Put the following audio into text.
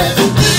seven.